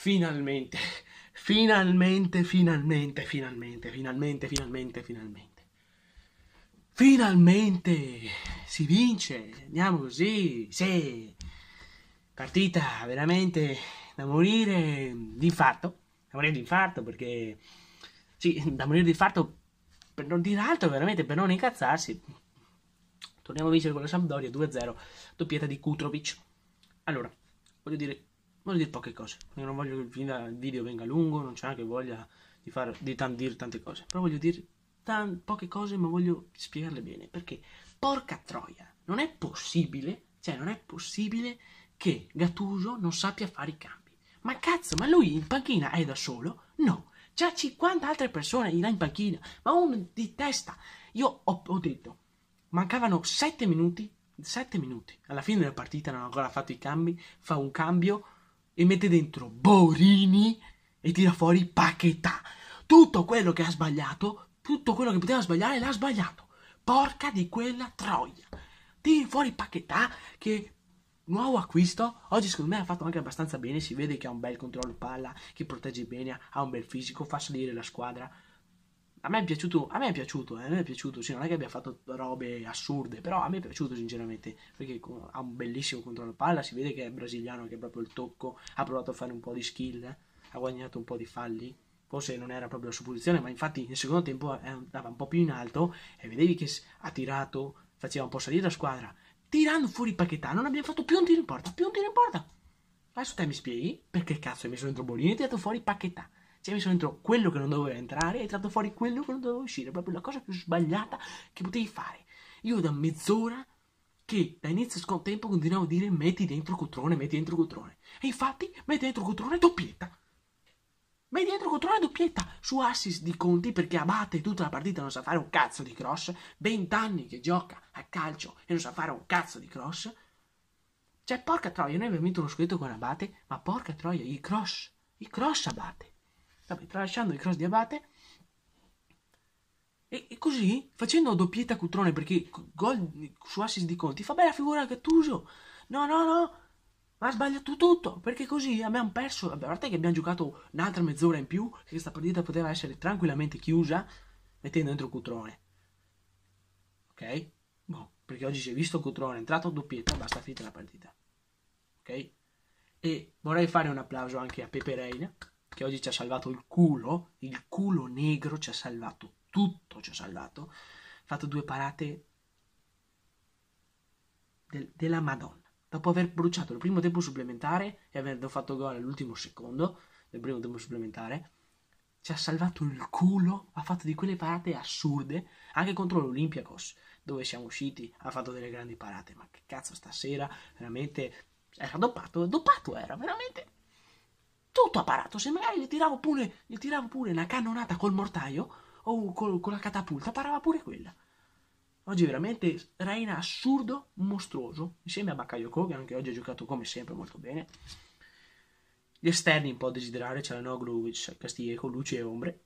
finalmente, finalmente, finalmente, finalmente, finalmente, finalmente, finalmente. Finalmente si vince, andiamo così, sì. Partita veramente da morire d'infarto, da morire d'infarto perché, sì, da morire d'infarto per non dire altro, veramente per non incazzarsi. Torniamo a vincere con la Sampdoria 2-0, doppietta di Kutrovic. Allora, voglio dire voglio dire poche cose, non voglio che il video venga lungo, non c'è anche voglia di, fare, di tan, dire tante cose, però voglio dire tan, poche cose, ma voglio spiegarle bene, perché porca troia, non è possibile, cioè non è possibile che Gattuso non sappia fare i cambi. Ma cazzo, ma lui in panchina è da solo? No, c'ha 50 altre persone là in panchina, ma uno di testa. Io ho, ho detto, mancavano 7 minuti 7 minuti. Alla fine della partita non ha ancora fatto i cambi, fa un cambio e mette dentro Borini e tira fuori Paquetà. Tutto quello che ha sbagliato, tutto quello che poteva sbagliare l'ha sbagliato. Porca di quella troia. Tiri fuori Paquetà che nuovo acquisto. Oggi secondo me ha fatto anche abbastanza bene, si vede che ha un bel controllo palla, che protegge bene, ha un bel fisico, fa salire la squadra. A me è piaciuto, a me è piaciuto, eh, a me è piaciuto, sì, non è che abbia fatto robe assurde, però a me è piaciuto sinceramente, perché ha un bellissimo controllo palla, si vede che è brasiliano, che ha proprio il tocco, ha provato a fare un po' di skill, eh, ha guadagnato un po' di falli, forse non era proprio la sua posizione, ma infatti nel secondo tempo andava un po' più in alto e vedevi che ha tirato, faceva un po' salire la squadra, tirando fuori Paquetà, non abbiamo fatto più un tiro in porta, più un tiro in porta. Adesso te mi spieghi perché cazzo hai messo dentro Bolini e hai tirato fuori Paquetà ci hai messo dentro quello che non doveva entrare e hai tratto fuori quello che non doveva uscire. Proprio la cosa più sbagliata che potevi fare. Io da mezz'ora che da inizio al tempo continuavo a dire metti dentro Cutrone, metti dentro Cutrone. E infatti metti dentro Cutrone doppietta. Metti dentro Cutrone doppietta su assist di Conti perché Abate tutta la partita non sa fare un cazzo di cross. 20 anni che gioca a calcio e non sa fare un cazzo di cross. Cioè, porca troia, noi abbiamo vinto lo scudetto con Abate, ma porca troia, i cross, i cross Abate. Vabbè, tralasciando il cross di Abate. E, e, così, facendo doppietta Cutrone, perché gol su assist di Conti, fa bella figura Gattuso. No, no, no, ma ha sbagliato tutto, perché così abbiamo perso, a parte che abbiamo giocato un'altra mezz'ora in più, che questa partita poteva essere tranquillamente chiusa, mettendo dentro Cutrone. Ok? Boh, perché oggi si è visto Cutrone, è entrato doppietta, basta finita la partita. Ok? E vorrei fare un applauso anche a Pepe Reina, che oggi ci ha salvato il culo, il culo negro ci ha salvato tutto, ci ha salvato, ha fatto due parate del, della Madonna. Dopo aver bruciato il primo tempo supplementare e aver fatto gol all'ultimo secondo del primo tempo supplementare, ci ha salvato il culo, ha fatto di quelle parate assurde, anche contro l'Olympiakos, dove siamo usciti, ha fatto delle grandi parate, ma che cazzo stasera, veramente, era doppato, doppato era, veramente tutto apparato. Se magari gli tiravo pure, gli tiravo pure una cannonata col mortaio o col, con la catapulta, parava pure quella. Oggi veramente Reina assurdo, mostruoso, insieme a Bakayoko, che anche oggi ha giocato come sempre molto bene. Gli esterni un po' a desiderare, c'erano Gluvic, Castillejo, luce e ombre.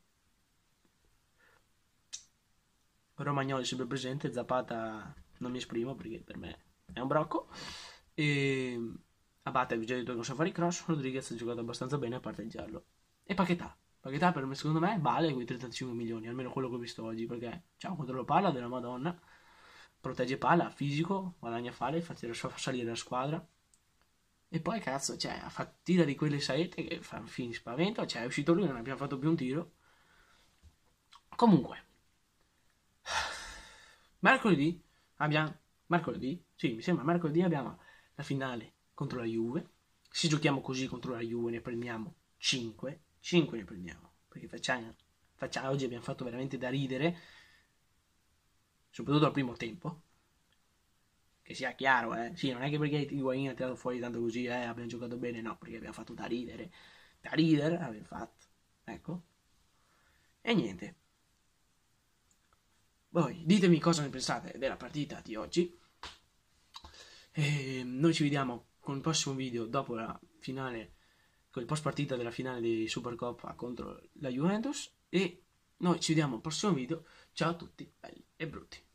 Romagnoli sempre presente, Zapata non mi esprimo perché per me è un brocco. E Abate vi già detto che non sa fare i cross, Rodriguez ha giocato abbastanza bene a parte il giallo. E Paquetà. Paquetà per me, secondo me vale quei 35 milioni, almeno quello che ho visto oggi, perché c'ha un controllo palla della Madonna, protegge palla, fisico, guadagna fare, fa salire la squadra. E poi cazzo, cioè, ha fatto tira di quelle saette che fa fini spavento, cioè è uscito lui, non abbiamo fatto più un tiro. Comunque, mercoledì abbiamo, mercoledì, sì, mi sembra mercoledì abbiamo la finale contro la Juve. Se giochiamo così contro la Juve ne prendiamo 5, 5 ne prendiamo, perché facciamo, facciamo, oggi abbiamo fatto veramente da ridere, soprattutto al primo tempo. Che sia chiaro, eh. Sì, non è che perché Higuain ha tirato fuori tanto così, eh, abbiamo giocato bene, no, perché abbiamo fatto da ridere. Da ridere abbiamo fatto. Ecco. E niente. Voi ditemi cosa ne pensate della partita di oggi. E noi ci vediamo con il prossimo video dopo la finale, con il post partita della finale di Supercoppa contro la Juventus e noi ci vediamo al prossimo video. Ciao a tutti, belli e brutti.